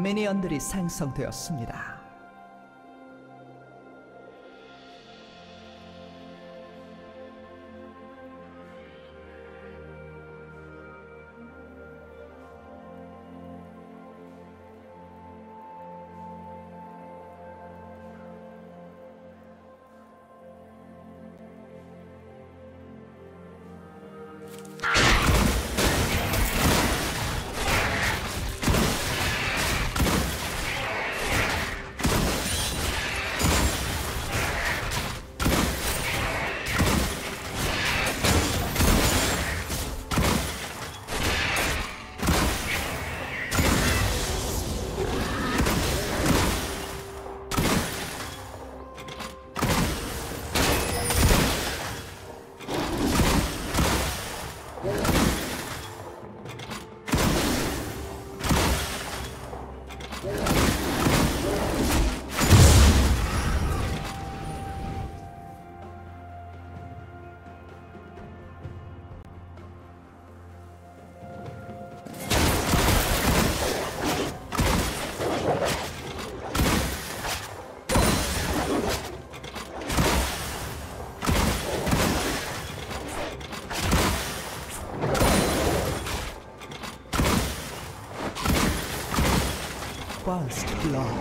미니언들이 생성되었습니다. First blood.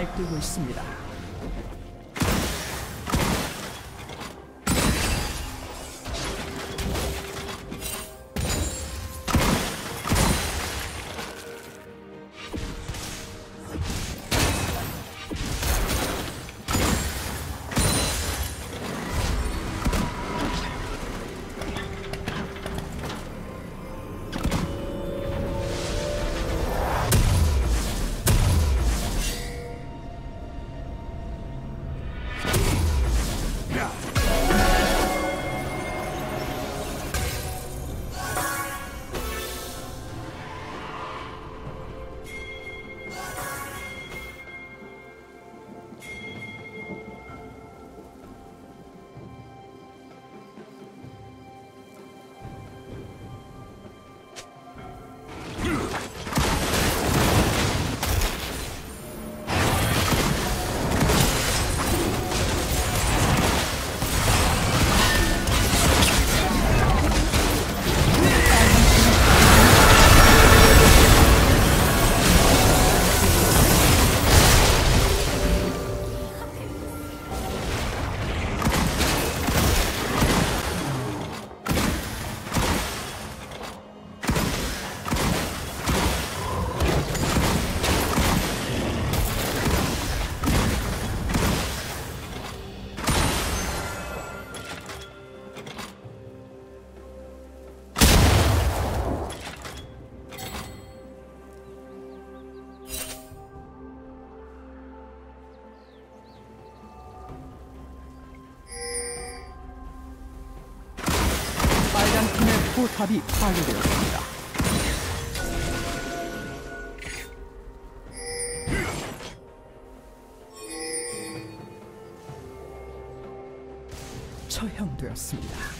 날뛰고 있습니다. 포탑이 파괴되었습니다. 처형되었습니다.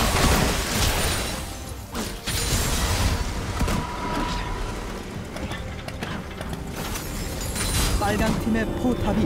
빨간 팀의 포탑이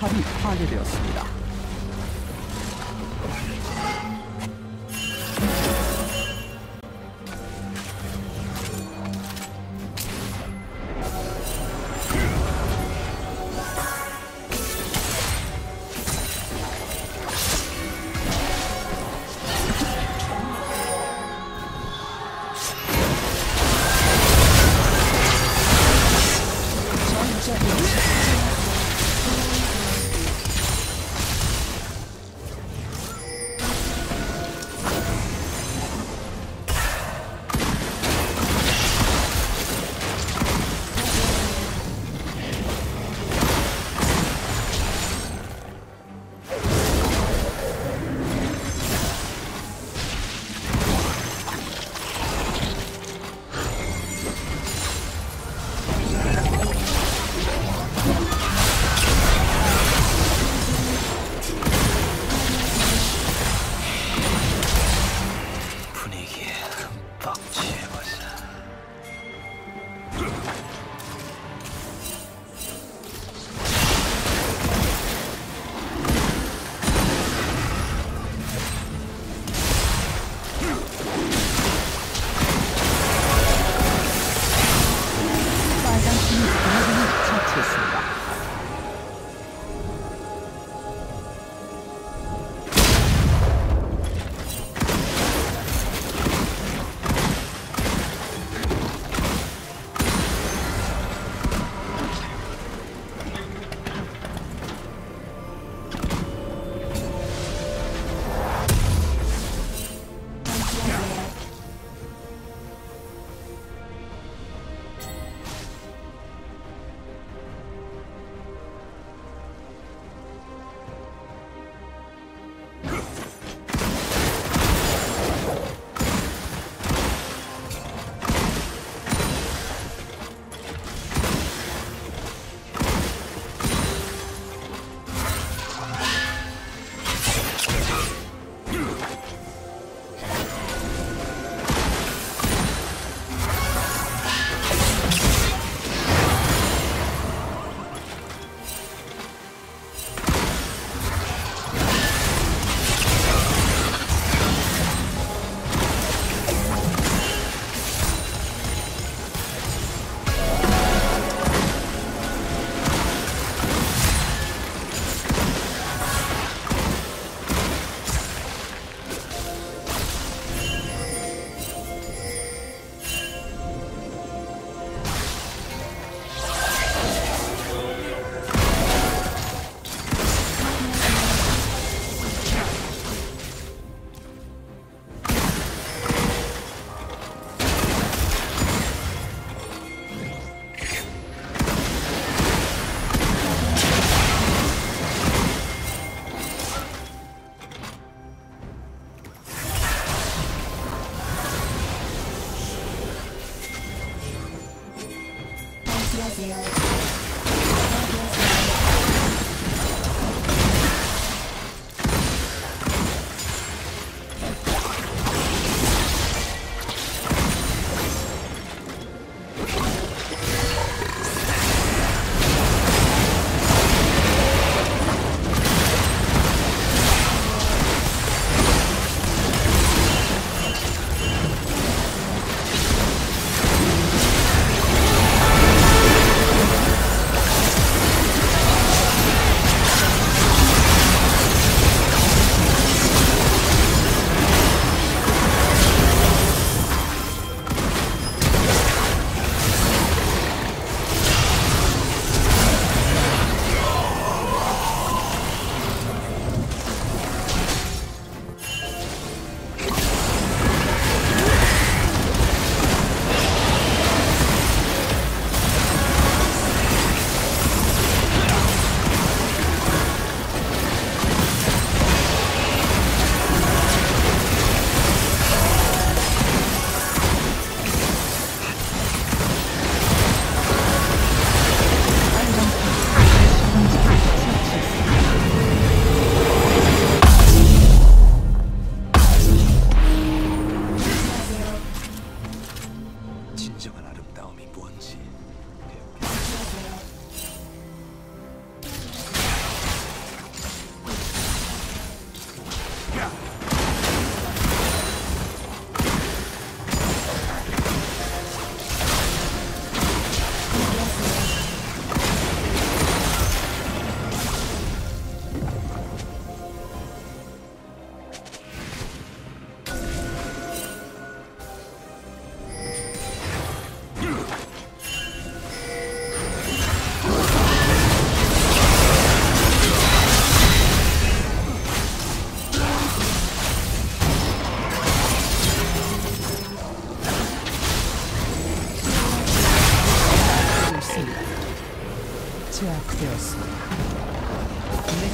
탑이 파괴되었습니다.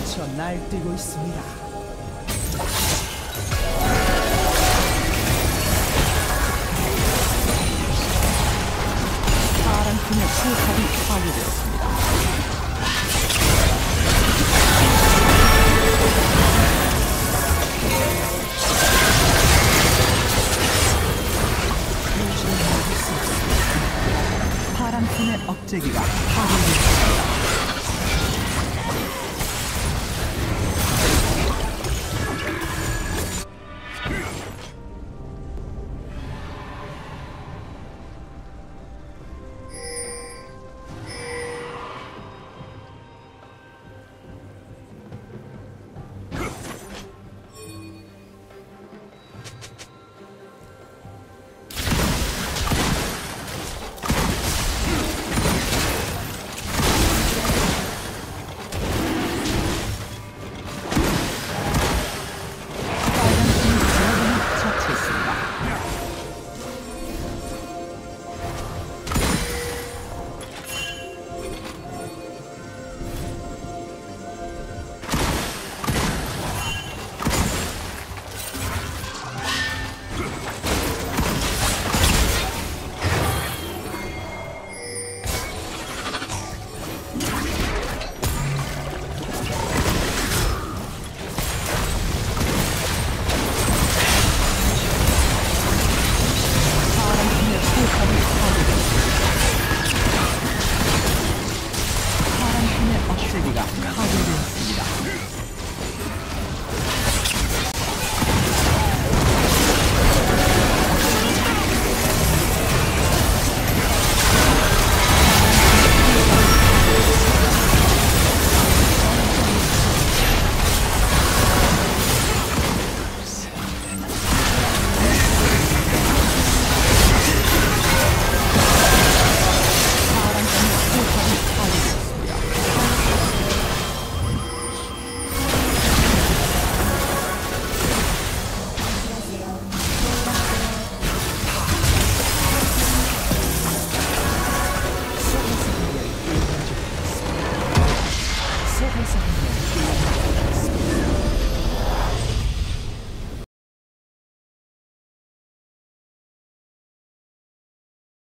미쳐 날뛰고 있습니다. 파란 팀의 실탑이 파괴되었습니다.